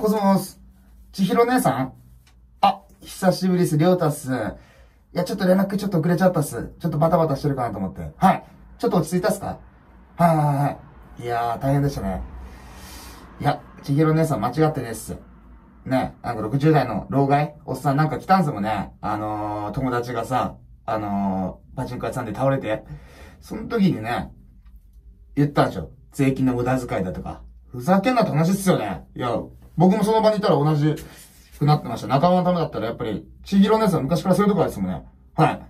コスモス。千尋姉さんあ、久しぶりです。りょうたっす。いや、ちょっと連絡ちょっと遅れちゃったっす。ちょっとバタバタしてるかなと思って。はい。ちょっと落ち着いたっすか？はいはいはい。いやー、大変でしたね。いや、千尋姉さん間違ってねっす。ね、なんか60代の老害？おっさんなんか来たんすもんね。あのー、友達がさ、あのー、パチンコ屋さんで倒れて。その時にね、言ったでしょ。税金の無駄遣いだとか。ふざけんなって話っすよね。いや、僕もその場にいたら同じくなってました。仲間のためだったらやっぱり、ちぎろのやつは昔からそういうとこですもんね。はい。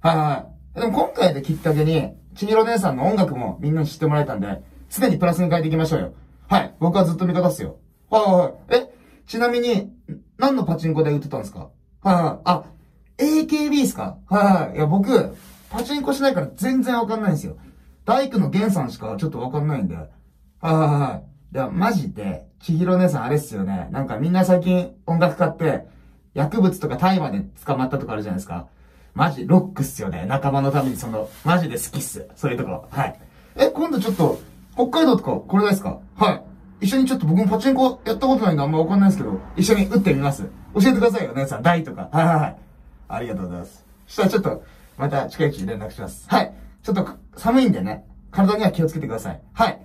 はいはい。でも今回できっかけに、ちぎろ姉さんの音楽もみんなに知ってもらえたんで、常にプラスに変えていきましょうよ。はい。僕はずっと味方っすよ。はいはいはい。え、ちなみに、何のパチンコで売ってたんですか？はいはい。あ、AKB っすか？はいはい。いや、僕、パチンコしないから全然わかんないんですよ。大工の源さんしかちょっとわかんないんで。はいはいはい。では、マジで、千尋姉さんあれっすよね。なんかみんな最近音楽家って、薬物とか大麻で捕まったとかあるじゃないですか。マジ、ロックっすよね。仲間のためにその、マジで好きっす。そういうとこ。はい。え、今度ちょっと、北海道とか、これですか？はい。一緒にちょっと僕もパチンコやったことないんであんまわかんないですけど、一緒に打ってみます。教えてくださいよ、姉さん。台とか。はいはいはい。ありがとうございます。そしたらちょっと、また近いうちに連絡します。はい。ちょっと寒いんでね、体には気をつけてください。はい。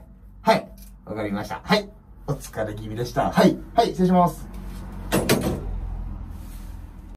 わかりました。はい。お疲れ気味でした。はい。はい、失礼します。